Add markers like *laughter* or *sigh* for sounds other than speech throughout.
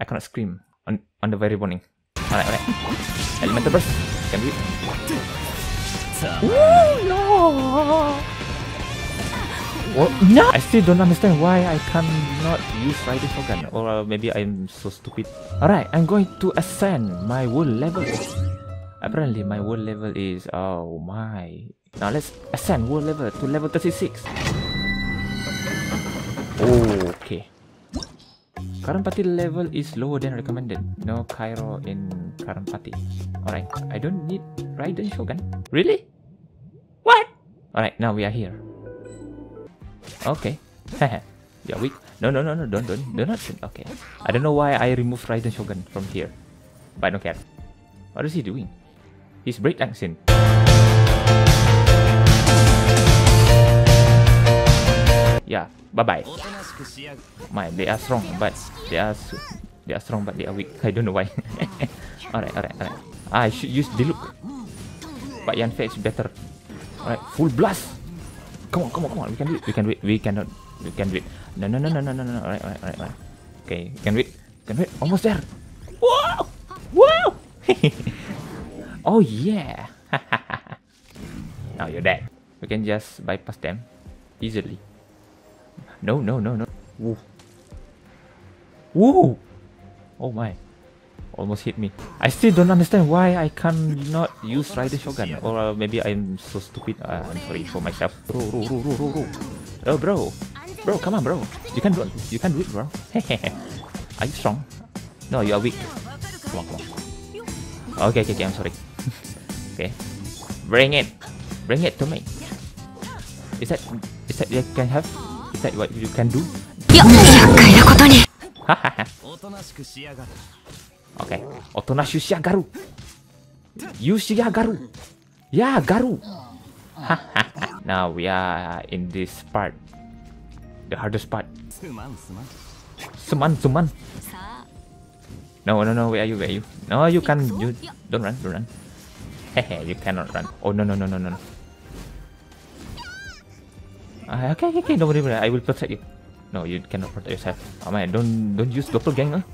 I cannot scream on, on the very morning. Alright, alright. Elemental burst. Can we? Ooh, no! What? No! I still don't understand why I cannot use Raiden Shogun. Or uh, maybe I'm so stupid. Alright, I'm going to ascend my world level. Apparently, my world level is... Oh my... Now let's ascend world level to level 36. Oh, okay. Current party level is lower than recommended. No Cairo in party. Alright, I don't need Raiden Shogun. Really? What? Alright, now we are here. Okay. *laughs* You're weak. No, no, no, no, don't, don't, do not. Okay. I don't know why I removed Raiden Shogun from here. But I don't care. What is he doing? He's breakdancing. Yeah, bye-bye. My, they are strong, but they are they are strong, but they are weak. I don't know why. *laughs* alright, alright, alright. Ah, I should use Diluc. But Yanfei is better. Alright, full blast. Come on, come on, come on. We can do it. We can do it. We cannot. We can do it. No, no, no, no, no, no, no. Alright, alright, alright, alright. Okay, can wait. Can wait. Almost there. Wow! Wow! *laughs* oh yeah. *laughs* now you're dead. We can just bypass them easily. No, no, no, no. Woo. Woo! Oh my. Almost hit me. I still don't understand why I can not use Raiden Shogun. Or uh, maybe I'm so stupid. Uh, I'm sorry for myself. Bro, bro, bro, bro, bro, bro. Oh, bro. Bro, come on, bro. You can do it. You can do it, bro. *laughs* are you strong? No, you are weak. Come on, come on. Okay, okay, okay. I'm sorry. *laughs* okay. Bring it. Bring it to me. Is that is that you can have? what you can do? *laughs* okay. Otonashu Shiagaru. You Shiagaru. Yeah, Garu. *laughs* now we are in this part. The hardest part. Suman, Suman. No, no, no. Where are you? Where are you? No, you can't. You don't run. Don't run. Hehe, *laughs* you cannot run. Oh no, no, no, no, no. Uh, okay, okay, okay. Don't worry, I will protect you. No, you cannot protect yourself. Oh man, don't don't use doppelganger.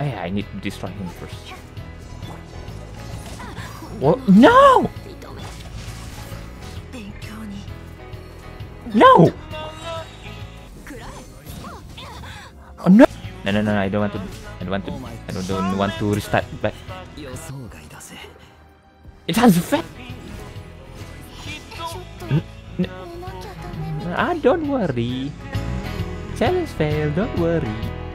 Hey, I need to destroy him first. What? No! No! Oh no! No, no, no, I don't want to. I don't want to. I don't, don't want to restart back. It has effect. Ah, don't worry. Challenge failed. Don't worry.